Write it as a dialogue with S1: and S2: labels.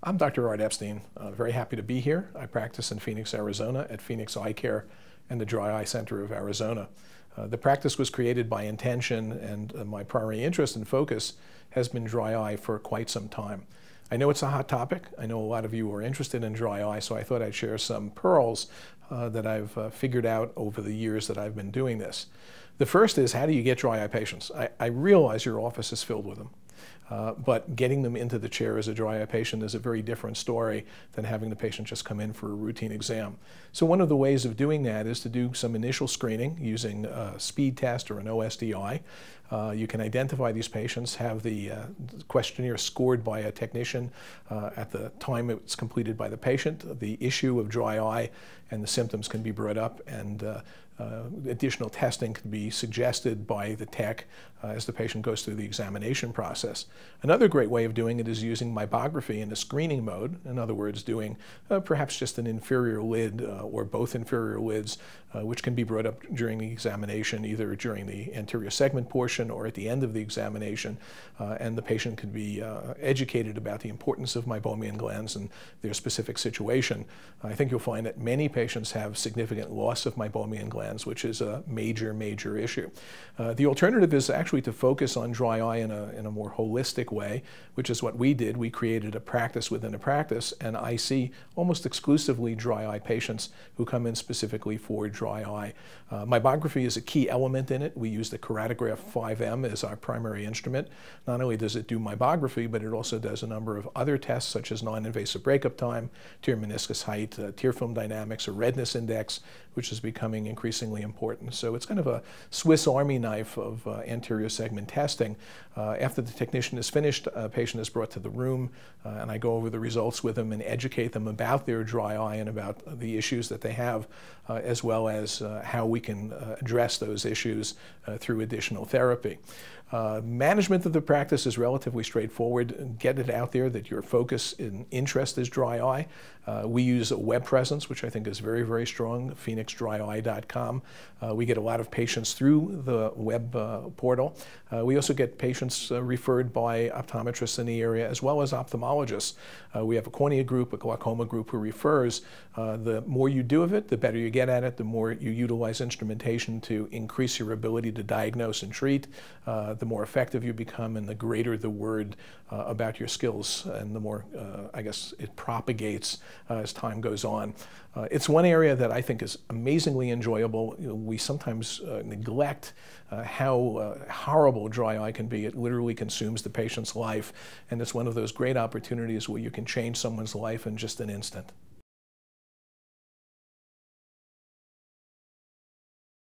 S1: I'm Dr. Art Epstein. Uh, very happy to be here. I practice in Phoenix, Arizona at Phoenix Eye Care and the Dry Eye Center of Arizona. Uh, the practice was created by intention, and uh, my primary interest and focus has been dry eye for quite some time. I know it's a hot topic. I know a lot of you are interested in dry eye, so I thought I'd share some pearls uh, that I've uh, figured out over the years that I've been doing this. The first is how do you get dry eye patients? I, I realize your office is filled with them. Uh, but getting them into the chair as a dry eye patient is a very different story than having the patient just come in for a routine exam. So one of the ways of doing that is to do some initial screening using a speed test or an OSDI. Uh, you can identify these patients, have the uh, questionnaire scored by a technician uh, at the time it's completed by the patient. The issue of dry eye and the symptoms can be brought up and uh, uh, additional testing can be suggested by the tech uh, as the patient goes through the examination process. Another great way of doing it is using meibography in a screening mode, in other words, doing uh, perhaps just an inferior lid uh, or both inferior lids, uh, which can be brought up during the examination, either during the anterior segment portion or at the end of the examination, uh, and the patient can be educated about the importance of meibomian glands and their specific situation. I think you'll find that many patients have significant loss of meibomian glands which is a major, major issue. Uh, the alternative is actually to focus on dry eye in a, in a more holistic way, which is what we did. We created a practice within a practice, and I see almost exclusively dry eye patients who come in specifically for dry eye. Uh, meibography is a key element in it. We use the Keratograph 5M as our primary instrument. Not only does it do meibography, but it also does a number of other tests such as non-invasive breakup time, tear meniscus height, uh, tear film dynamics, or redness index, which is becoming increasingly important. So it's kind of a Swiss Army knife of uh, anterior segment testing. Uh, after the technician is finished, a patient is brought to the room, uh, and I go over the results with them and educate them about their dry eye and about the issues that they have, uh, as well as uh, how we can address those issues through additional therapy. Uh, management of the practice is relatively straightforward. Get it out there that your focus and interest is dry eye. Uh, we use a web presence, which I think is very, very strong, phoenixdryeye.com. Uh, we get a lot of patients through the web uh, portal. Uh, we also get patients uh, referred by optometrists in the area as well as ophthalmologists. we have a cornea group, a glaucoma group who refers. the more you do of it, the better you get at it, the more you utilize instrumentation to increase your ability to diagnose and treat the more effective you become and the greater the word uh, about your skills and the more, uh, I guess, it propagates uh, as time goes on. It's one area that I think is amazingly enjoyable. You know, we sometimes neglect how horrible dry eye can be. It literally consumes the patient's life, and it's one of those great opportunities where you can change someone's life in just an instant.